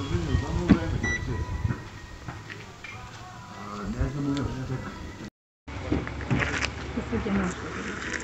就是你们那个，啊，南京路那边。就是你们。